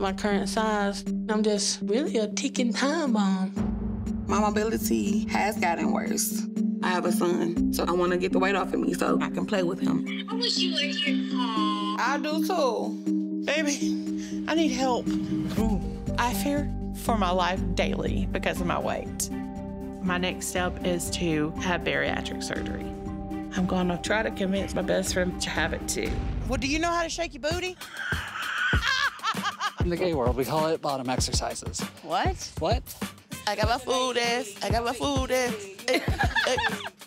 at my current size. I'm just really a ticking time bomb. My mobility has gotten worse. I have a son, so I want to get the weight off of me so I can play with him. I wish you were here. I do too. Baby, I need help. Ooh, I fear for my life daily because of my weight. My next step is to have bariatric surgery. I'm gonna try to convince my best friend to have it too. Well, do you know how to shake your booty? In the gay world, we call it bottom exercises. What? What? I got my food ass. I got my food ass.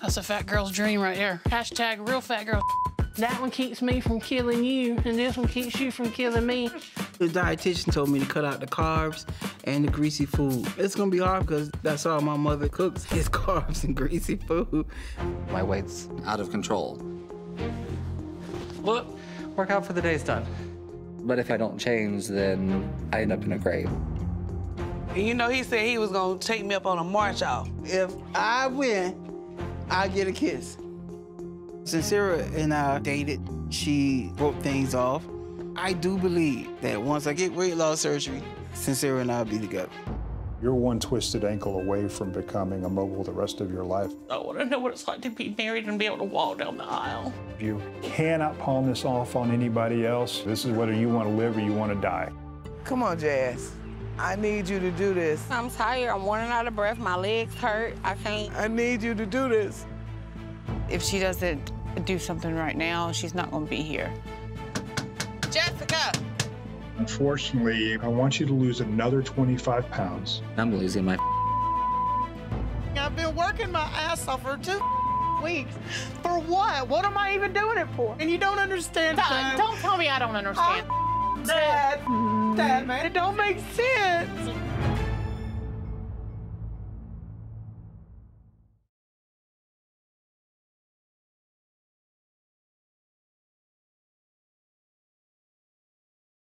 That's a fat girl's dream right there. Hashtag real fat girl. That one keeps me from killing you, and this one keeps you from killing me. The dietitian told me to cut out the carbs and the greasy food. It's gonna be hard because that's all my mother cooks is carbs and greasy food. My weight's out of control. Look, workout for the day's done. But if I don't change, then I end up in a grave. You know, he said he was gonna take me up on a march off. If I win, I get a kiss. Sincera and I dated. She broke things off. I do believe that once I get weight loss surgery, Sincera and I'll be together. You're one twisted ankle away from becoming immobile the rest of your life. I want to know what it's like to be married and be able to walk down the aisle. You cannot pawn this off on anybody else. This is whether you want to live or you want to die. Come on, Jazz. I need you to do this. I'm tired. I'm running out of breath. My legs hurt. I can't. I need you to do this. If she doesn't do something right now, she's not going to be here. Jessica! Unfortunately, I want you to lose another 25 pounds. I'm losing my I've been working my ass off for two weeks. For what? What am I even doing it for? And you don't understand. Don't, Sam. don't tell me I don't understand. Dad, Dad, man, it don't make sense.